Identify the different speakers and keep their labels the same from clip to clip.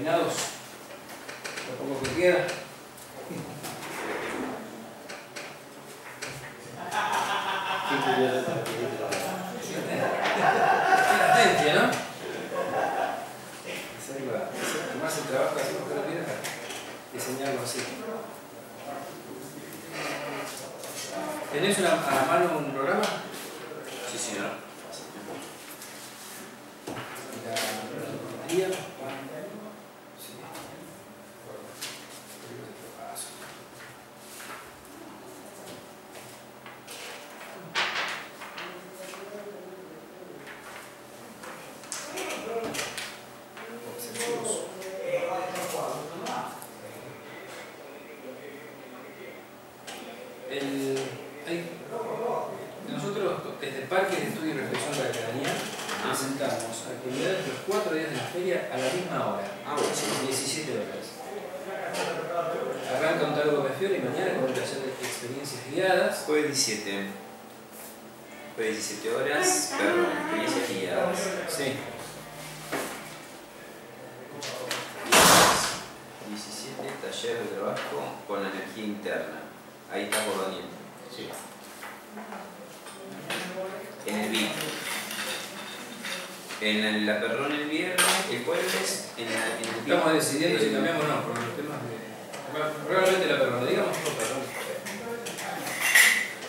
Speaker 1: peinados, lo poco que queda. La el trabajo así porque lo tiene diseñarlo así. ¿Tenés una, a la mano un programa?
Speaker 2: Sí, señor.
Speaker 1: La batería. Sí. Obsesivos. El, hay- nosotros desde el Parque de Estudio y Reflexión de la Veteranía presentamos actividades los cuatro días de la feria a la misma hora,
Speaker 2: Ah, bueno, sí.
Speaker 1: 17 horas. Arranca y mañana con un taller de experiencias guiadas.
Speaker 2: Jueves 17. Jueves 17 horas, perro, experiencias guiadas.
Speaker 1: Sí.
Speaker 2: 17, taller de trabajo con la energía interna. Ahí está por Daniel.
Speaker 3: Sí.
Speaker 2: En el VIP. En la perrón el viernes, el jueves, en, la, en el.
Speaker 1: Estamos decidiendo si
Speaker 2: el-
Speaker 1: cambiamos o no por los temas de. Bueno, Probablemente la perrona, digamos todo perrón.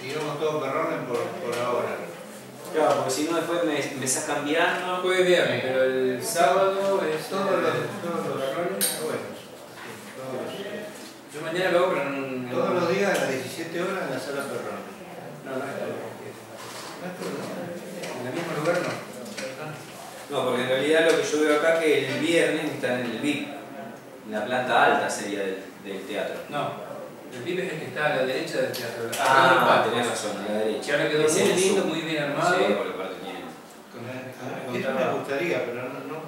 Speaker 3: Digamos todos perrones por, por ahora.
Speaker 2: Claro, porque si no después me, me estás cambiando.
Speaker 1: Jueves viernes, pero el sábado es.
Speaker 3: Todos los, todos los
Speaker 1: perrones.
Speaker 3: Bueno,
Speaker 1: Yo mañana lo hago, pero en.
Speaker 3: todos los días a las 17 horas en la sala perrón.
Speaker 1: No, no es
Speaker 3: problema.
Speaker 1: En el mismo lugar no.
Speaker 2: No, porque en realidad lo que yo veo acá es que el viernes están en el VIP. En la planta alta sería del, del teatro.
Speaker 1: No. El VIP es el que está a la derecha del teatro.
Speaker 2: Ah,
Speaker 1: del
Speaker 2: tenés razón, a la derecha.
Speaker 1: Que ahora quedó
Speaker 2: Es
Speaker 1: muy lindo, muy bien armado.
Speaker 2: Sí, porque aparte tiene.
Speaker 1: Con-
Speaker 3: Ah, me gustaría, pero no. no.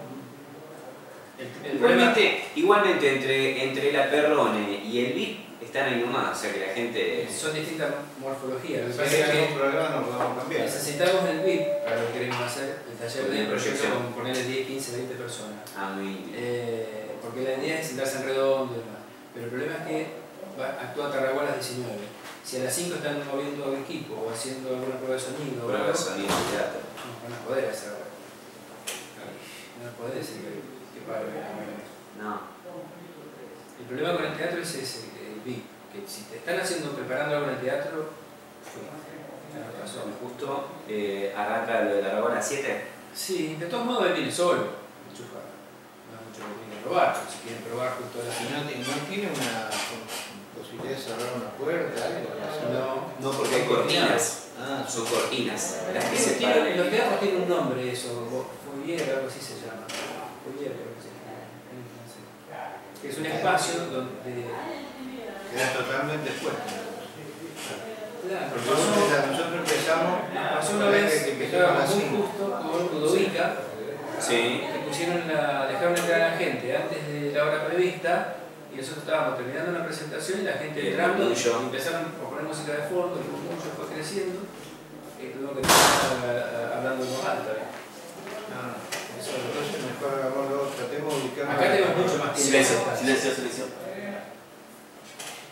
Speaker 1: El, el problema
Speaker 2: Igualmente, igualmente entre, entre la Perrone y el VIP están ahí nomás, o sea que la gente.
Speaker 1: son distintas morfologías. Lo que
Speaker 3: Si
Speaker 1: pasa
Speaker 3: hay
Speaker 1: es que
Speaker 3: algún problema no podemos cambiar.
Speaker 1: necesitamos el VIP para lo que queremos hacer, el taller de
Speaker 2: proyección
Speaker 1: con ponerle 10, 15, 20 personas.
Speaker 2: Ah, muy bien.
Speaker 1: Eh, porque la idea es sentarse en redondo y demás. Pero el problema es que va, actúa Tarragó a las 19. Si a las 5 están moviendo equipo o haciendo alguna prueba de sonido, o
Speaker 2: Prueba de sonido teatro.
Speaker 1: no van a poder hacer ahora. No van a poder decir que, que pare.
Speaker 2: No.
Speaker 1: El problema con el teatro es ese, el VIP, que si te están haciendo, preparando algo en el teatro.
Speaker 2: Justo eh, arranca lo de la Aragón a 7.
Speaker 1: Sí, de todos modos él viene solo, enchufa. Que probar, pero si quieren probar justo a la final.
Speaker 3: no, ti- no tiene una posibilidad de cerrar una puerta, algo.
Speaker 1: No.
Speaker 2: No, porque hay cortinas.
Speaker 3: Ah,
Speaker 2: Son cortinas. Las que
Speaker 1: Eso
Speaker 2: separan.
Speaker 1: tiene, los teatros tienen un nombre eso, Foyer, algo así se llama. Foyer, algo así. Es un espacio donde.
Speaker 3: queda totalmente expuesto.
Speaker 1: Claro,
Speaker 3: nosotros, nosotros empezamos,
Speaker 1: pasó una vez que
Speaker 3: empezamos a
Speaker 1: estábamos
Speaker 3: las
Speaker 1: muy
Speaker 3: 5.
Speaker 1: justo con Ludovica,
Speaker 2: Sí.
Speaker 1: Pusieron la, dejaron entrar a la gente antes de la hora prevista y nosotros estábamos terminando una presentación y la gente entrando y empezaron a poner música de fondo, el murmullo fue creciendo y tuvimos que estar hablando voz alta.
Speaker 3: Eso, entonces mejor hagámoslo, tratemos de ubicar
Speaker 1: Acá tenemos mucho más tiempo.
Speaker 2: Silencio, silencio, silencio.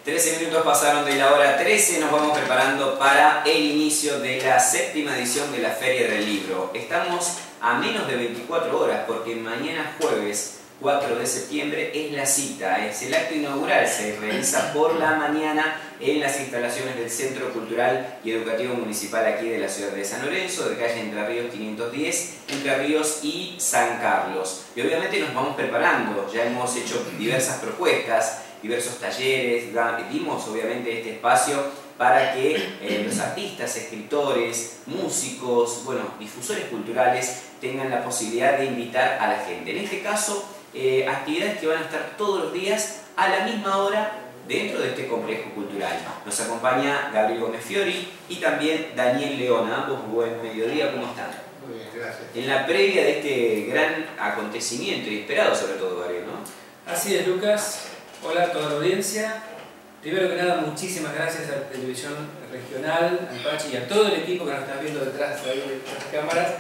Speaker 2: 13 minutos pasaron de la hora 13, nos vamos preparando para el inicio de la séptima edición de la Feria del Libro. Estamos a menos de 24 horas porque mañana jueves 4 de septiembre es la cita, es el acto inaugural, se realiza por la mañana en las instalaciones del Centro Cultural y Educativo Municipal aquí de la ciudad de San Lorenzo, de calle Entre Ríos 510, Entre Ríos y San Carlos. Y obviamente nos vamos preparando, ya hemos hecho diversas propuestas, diversos talleres, dimos obviamente este espacio para que eh, los artistas, escritores, músicos, bueno, difusores culturales tengan la posibilidad de invitar a la gente. En este caso, eh, actividades que van a estar todos los días a la misma hora dentro de este complejo cultural. Nos acompaña Gabriel Gómez Fiori y también Daniel León. Ambos buen mediodía, ¿cómo están?
Speaker 3: Muy bien, gracias.
Speaker 2: En la previa de este gran acontecimiento y esperado sobre todo, Gabriel, ¿no?
Speaker 1: Así es, Lucas. Hola a toda la audiencia. Primero que nada, muchísimas gracias a la Televisión Regional, al Pachi y a todo el equipo que nos está viendo detrás, de cámaras,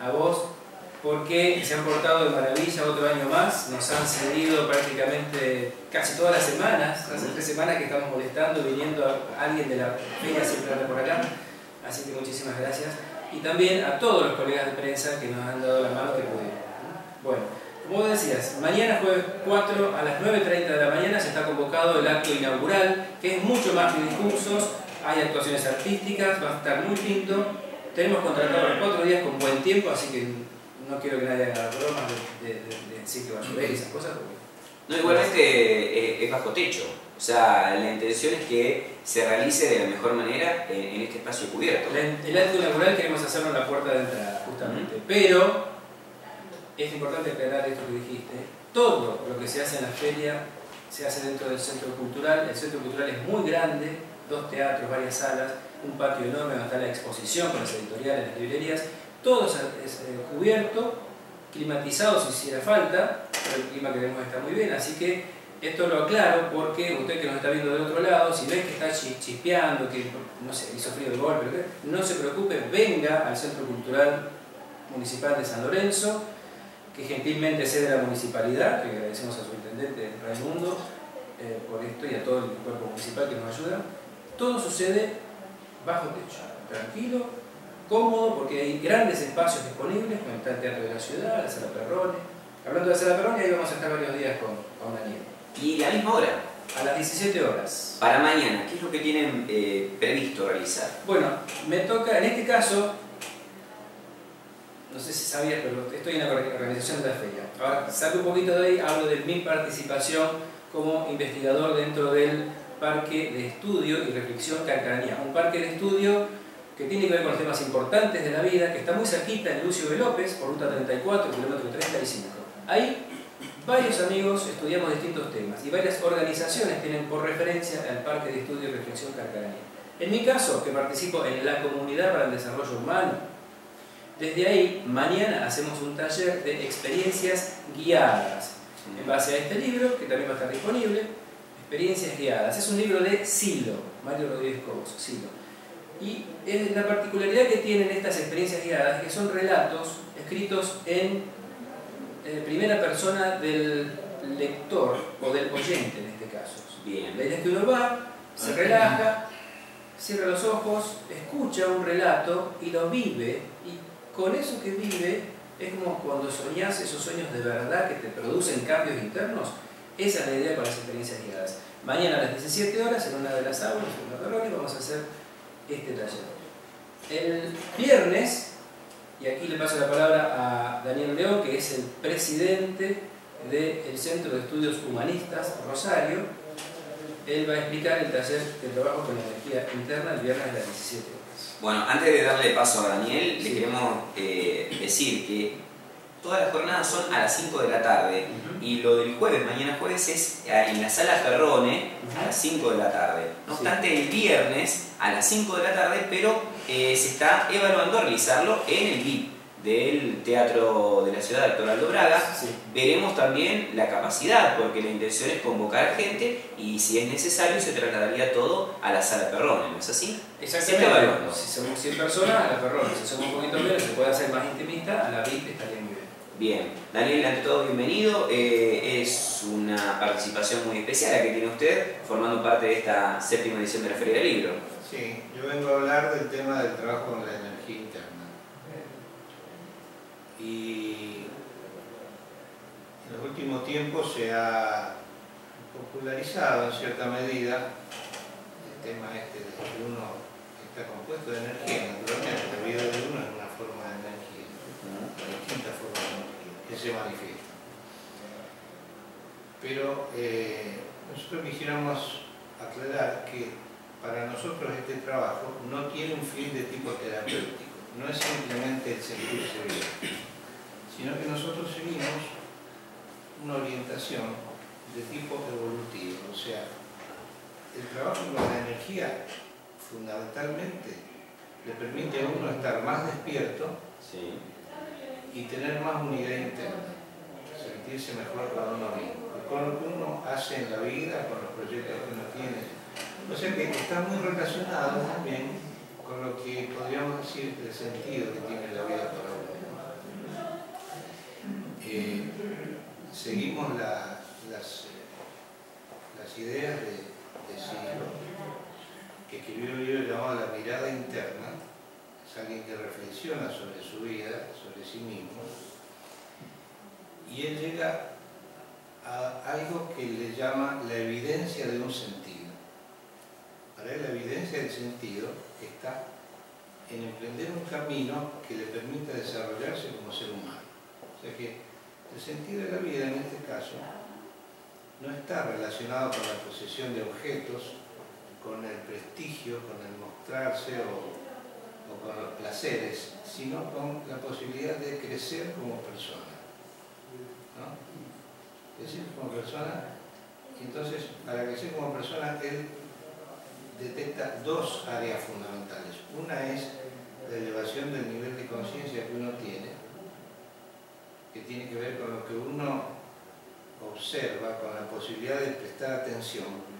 Speaker 1: a vos, porque se han portado de maravilla otro año más, nos han cedido prácticamente casi todas las semanas, hace tres semanas que estamos molestando, viniendo a alguien de la feria siempre anda por acá, así que muchísimas gracias. Y también a todos los colegas de prensa que nos han dado la mano que pudieron. Bueno, como decías, mañana jueves 4 a las 9.30 de la mañana se está convocado el acto inaugural, que es mucho más que discursos, hay actuaciones artísticas, va a estar muy lindo. Tenemos contratado los cuatro días con buen tiempo, así que no quiero que nadie haga bromas de, de, de, que va a llover y esas cosas.
Speaker 2: No, igualmente eh, es bajo techo. O sea, la intención es que se realice de la mejor manera en, este espacio cubierto.
Speaker 1: El, acto inaugural queremos hacerlo en la puerta de entrada, justamente. Pero es importante aclarar esto que dijiste. Todo lo que se hace en la feria se hace dentro del centro cultural. El centro cultural es muy grande, dos teatros, varias salas, un patio enorme donde está la exposición con las editoriales, las librerías todo es, eh, cubierto, climatizado si hiciera falta, pero el clima que vemos está muy bien, así que esto lo aclaro porque usted que nos está viendo del otro lado, si ve que está chispeando, que no sé, hizo frío de golpe, no se preocupe, venga al Centro Cultural Municipal de San Lorenzo, que gentilmente cede la municipalidad, que agradecemos a su intendente Raimundo eh, por esto y a todo el cuerpo municipal que nos ayuda. Todo sucede bajo techo, tranquilo, cómodo porque hay grandes espacios disponibles, como está el Teatro de la Ciudad, la Sala Perrone. Hablando de la Sala Perrone, ahí vamos a estar varios días con, con Daniel.
Speaker 2: ¿Y la misma hora?
Speaker 1: A las 17 horas.
Speaker 2: Para mañana, ¿qué es lo que tienen eh, previsto realizar?
Speaker 1: Bueno, me toca, en este caso, no sé si sabías, pero estoy en la organización de la feria. Ahora, salgo un poquito de ahí, hablo de mi participación como investigador dentro del Parque de Estudio y Reflexión Carcaranía. Un parque de estudio que tiene que ver con los temas importantes de la vida, que está muy cerquita en Lucio B. López, por ruta 34, kilómetro 35. Ahí varios amigos estudiamos distintos temas y varias organizaciones tienen por referencia al Parque de Estudio y Reflexión Carcaranía. En mi caso, que participo en la Comunidad para el Desarrollo Humano, desde ahí mañana hacemos un taller de experiencias guiadas en base a este libro, que también va a estar disponible, Experiencias guiadas. Es un libro de Silo, Mario Rodríguez Cobos, Silo y es la particularidad que tienen estas experiencias guiadas, que son relatos escritos en eh, primera persona del lector o del oyente en este caso.
Speaker 2: Bien.
Speaker 1: La idea es que uno va, se relaja, cierra los ojos, escucha un relato y lo vive, y con eso que vive es como cuando soñás esos sueños de verdad que te producen cambios internos. Esa es la idea para las experiencias guiadas. Mañana a las 17 horas, en una de las aulas, en la vamos a hacer este taller. El viernes, y aquí le paso la palabra a Daniel León, que es el presidente del Centro de Estudios Humanistas Rosario, él va a explicar el taller de trabajo con energía interna el viernes a las 17 horas.
Speaker 2: Bueno, antes de darle paso a Daniel, le queremos eh, decir que todas las jornadas son a las 5 de la tarde. Y lo del jueves, mañana jueves, es eh, en la sala Ferrone a las 5 de la tarde. No obstante, el viernes a las 5 de la tarde, pero eh, se está evaluando realizarlo en el VIP del Teatro de la Ciudad de Actor Aldo Braga. Veremos también la capacidad, porque la intención es convocar a gente y si es necesario se trasladaría todo a la sala Ferrone, ¿no es así?
Speaker 1: Exactamente. Si somos 100 personas, a la Ferrone. Si somos un poquito menos, se puede hacer más intimista, a la VIP estaría muy bien.
Speaker 2: Bien, Daniel, ante todo bienvenido. Eh, es una participación muy especial la que tiene usted formando parte de esta séptima edición de la Feria del Libro.
Speaker 3: Sí, yo vengo a hablar del tema del trabajo con la energía interna. Y en los últimos tiempos se ha popularizado en cierta medida el tema este de que uno está compuesto de energía, naturalmente, la vida de uno es una forma de energía, distintas formas de energía que se manifiesta. Pero eh, nosotros quisiéramos aclarar que para nosotros este trabajo no tiene un fin de tipo terapéutico, no es simplemente el sentirse bien, sino que nosotros seguimos una orientación de tipo evolutivo, o sea, el trabajo con la energía fundamentalmente le permite a uno estar más despierto y tener más unidad interna, sentirse mejor con uno mismo, con lo que uno hace en la vida, con los proyectos que uno tiene. O sea que está muy relacionado también con lo que podríamos decir el sentido que tiene la vida para seguimos las, las ideas de, de que escribió un libro llamado La mirada interna, es alguien que reflexiona sobre su vida, sobre sí mismo, y él llega a algo que le llama la evidencia de un sentido. Para él la evidencia del sentido está en emprender un camino que le permita desarrollarse como ser humano. O sea que el sentido de la vida en este caso no está relacionado con la posesión de objetos, con el prestigio, con el mostrarse o, con los placeres, sino con la posibilidad de crecer como persona. ¿no? Crecer como persona, entonces para crecer como persona él detecta dos áreas fundamentales. Una es la elevación del nivel de conciencia que uno tiene, que tiene que ver con lo que uno observa, con la posibilidad de prestar atención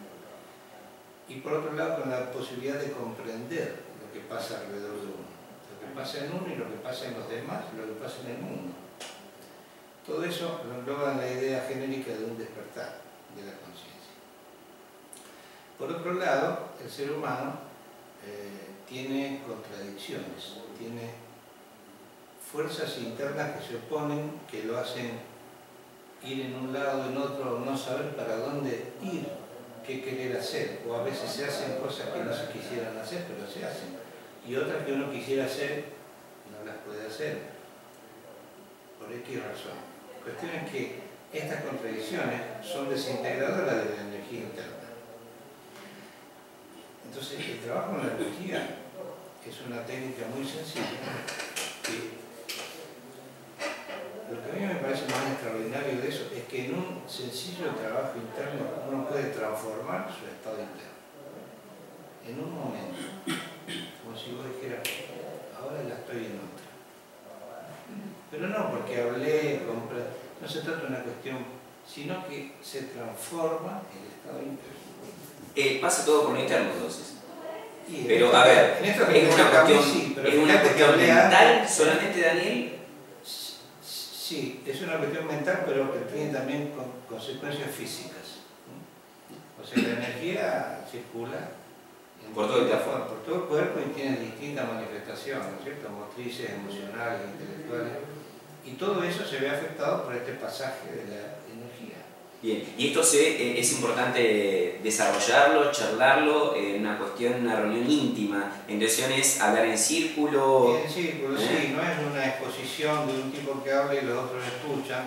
Speaker 3: y por otro lado con la posibilidad de comprender lo que pasa alrededor de uno, lo que pasa en uno y lo que pasa en los demás, lo que pasa en el mundo. Todo eso lo engloba en la idea genérica de un despertar de la conciencia. Por otro lado, el ser humano eh, tiene contradicciones, tiene fuerzas internas que se oponen, que lo hacen ir en un lado, en otro, no saber para dónde ir, qué querer hacer. O a veces se hacen cosas que no se quisieran hacer, pero se hacen. Y otras que uno quisiera hacer, no las puede hacer. Por X razón. Cuestión es que estas contradicciones son desintegradoras de la energía interna. Entonces, el trabajo con la energía es una técnica muy sencilla que lo que a mí me parece más extraordinario de eso es que en un sencillo trabajo interno uno puede transformar su estado interno. En un momento. Como si vos dijeras, ahora ya estoy en otra. Pero no porque hablé, compré, no se trata de una cuestión, sino que se transforma el estado interno.
Speaker 2: Eh, pasa todo por lo interno entonces. pero a ver, es una cuestión, es una cuestión mental solamente, Daniel,
Speaker 3: Sí, es una cuestión mental, pero que tiene también consecuencias físicas. O sea, la energía circula
Speaker 2: por todo, el
Speaker 3: por todo el cuerpo y tiene distintas manifestaciones, ¿cierto? Motrices, emocionales, intelectuales. Y todo eso se ve afectado por este pasaje de la
Speaker 2: Bien, y esto se, eh, es importante desarrollarlo, charlarlo en una cuestión, una reunión íntima. En es hablar en círculo.
Speaker 3: En círculo, sí, ¿Eh? no es una exposición de un tipo que habla y los otros escuchan,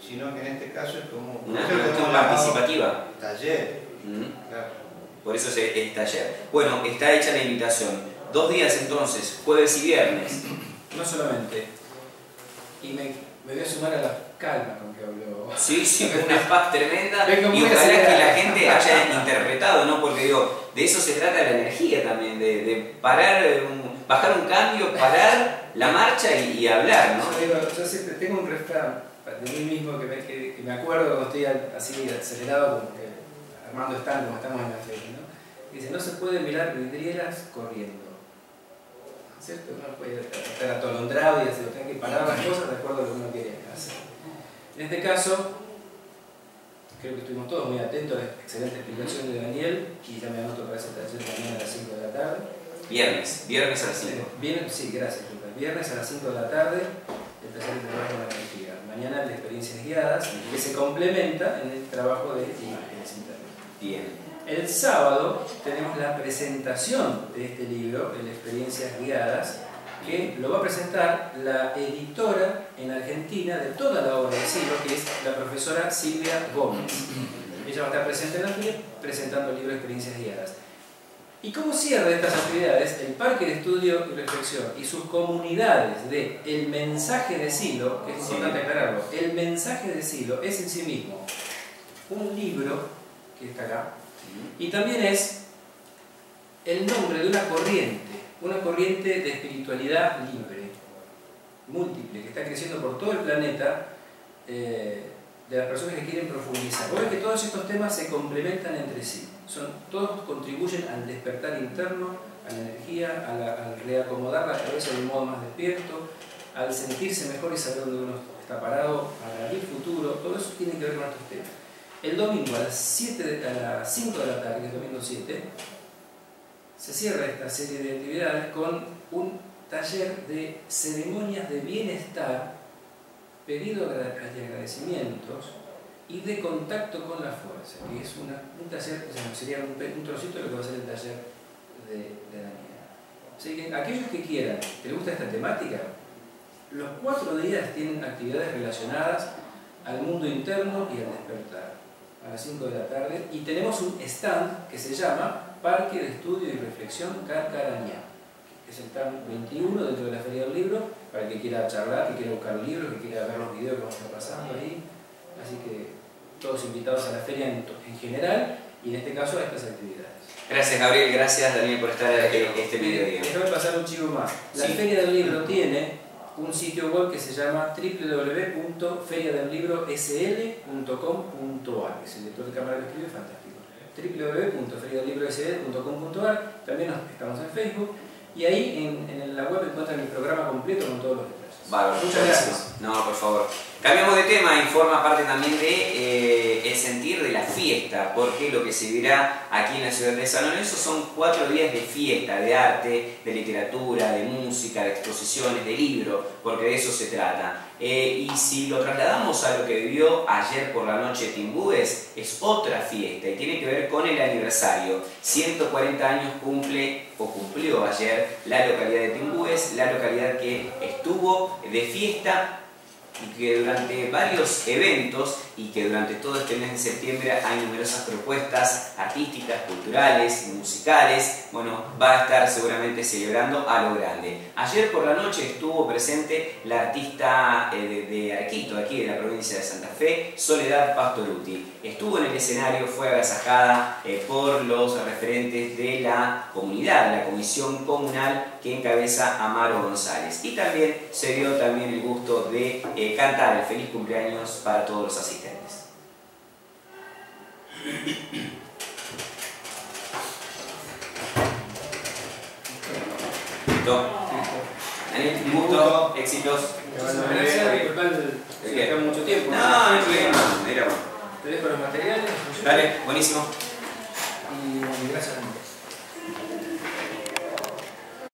Speaker 3: sino que en este caso es como
Speaker 2: una cuestión participativa.
Speaker 3: Taller.
Speaker 2: Por eso es taller. Bueno, está hecha la invitación. Dos días entonces, jueves y viernes.
Speaker 1: No solamente. Y me, me voy a sumar a la calma con que habló.
Speaker 2: Sí, sí, una paz tremenda y ojalá que la gente haya interpretado, ¿no? Porque digo, de eso se trata la energía también, de, de parar, bajar un cambio, parar la marcha y, hablar, ¿no?
Speaker 1: Yo, siempre tengo un refrán de mí mismo que me, que, me acuerdo cuando estoy así acelerado, como que armando stand, como estamos en la feria, ¿no? Dice, no se puede mirar vidrieras corriendo. ¿Cierto? Uno puede estar atolondrado y hacer, que parar las cosas de acuerdo a lo que uno quiere hacer. En este caso, creo que estuvimos todos muy atentos a la excelente explicación de Daniel y ya me anoto para esa taller también a las 5 de la tarde.
Speaker 2: Viernes, viernes a las 5.
Speaker 1: Viernes, sí, gracias, Lucas. Viernes a las 5 de la tarde, el taller de trabajo de la energía. Mañana de experiencias guiadas, que se complementa en el trabajo de imágenes internas.
Speaker 2: Bien.
Speaker 1: El sábado tenemos la presentación de este libro, el Experiencias Guiadas, que lo va a presentar la editora en Argentina de toda la obra de Silo, que es la profesora Silvia Gómez. Ella va a estar presente en la feria presentando el libro Experiencias Guiadas. Y como cierre de estas actividades, el Parque de Estudio y Reflexión y sus comunidades de El Mensaje de Silo, que es importante aclararlo, el Mensaje de Silo es en sí mismo un libro, que está acá, y también es el nombre de una corriente una corriente de espiritualidad libre, múltiple, que está creciendo por todo el planeta, eh, de las personas que quieren profundizar. que todos estos temas se complementan entre sí, Son, todos contribuyen al despertar interno, a la energía, al reacomodar la cabeza de un modo más despierto, al sentirse mejor y saber dónde uno está parado para el futuro, todo eso tiene que ver con estos temas. El domingo a las, 7 a las 5 de la tarde, el domingo 7, se cierra esta serie de actividades con un taller de ceremonias de bienestar, pedido de agradecimientos y de contacto con la fuerza, que es un taller, o sea, sería un, trocito de lo que va a ser el taller de, de la niña. Así que aquellos que quieran, que les gusta esta temática, los cuatro días tienen actividades relacionadas al mundo interno y al despertar, a las 5 de la tarde, y tenemos un stand que se llama Parque de Estudio y Reflexión Carcarañá, que es el stand 21 dentro de la Feria del Libro, para el que quiera charlar, que quiera buscar libros, que quiera ver los videos que vamos a estar pasando ahí. Así que todos invitados a la feria en, en general y en este caso a estas actividades.
Speaker 2: Gracias Gabriel, gracias Daniel por estar este mediodía.
Speaker 1: Déjame pasar un chivo más. La sí. Feria del Libro tiene un sitio web que se llama www.feriadellibrosl.com.ar Es el lector de cámara que escribe, fantástico. www.feriadellibrosl.com.ar También estamos en Facebook y ahí en, en, la web encuentran el programa completo con todos los detalles.
Speaker 2: Vale, muchas gracias. No, por favor. Cambiamos de tema y forma parte también de eh, el sentir de la fiesta, porque lo que se dirá aquí en la ciudad de San Lorenzo son cuatro días de fiesta, de arte, de literatura, de música, de exposiciones, de libro, porque de eso se trata. Eh, y si lo trasladamos a lo que vivió ayer por la noche Timbúes, es otra fiesta y tiene que ver con el aniversario. 140 años cumple o cumplió ayer la localidad de Timbúes, la localidad que estuvo de fiesta y que durante varios eventos y que durante todo este mes de septiembre hay numerosas propuestas artísticas, culturales, musicales, bueno, va a estar seguramente celebrando a lo grande. Ayer por la noche estuvo presente la artista eh, de, de Arquito, aquí de la provincia de Santa Fe, Soledad Pastoruti. Estuvo en el escenario, fue agasajada eh, por los referentes de la comunidad, la comisión comunal que encabeza Amaro González. Y también se dio también el gusto de eh, cantar el feliz cumpleaños para todos los asistentes. Listo. Daniel, un gusto, éxitos.
Speaker 1: Gracias, disculpad, mucho tiempo.
Speaker 2: No, no hay problema.
Speaker 1: Te dejo los materiales.
Speaker 2: Dale, buenísimo.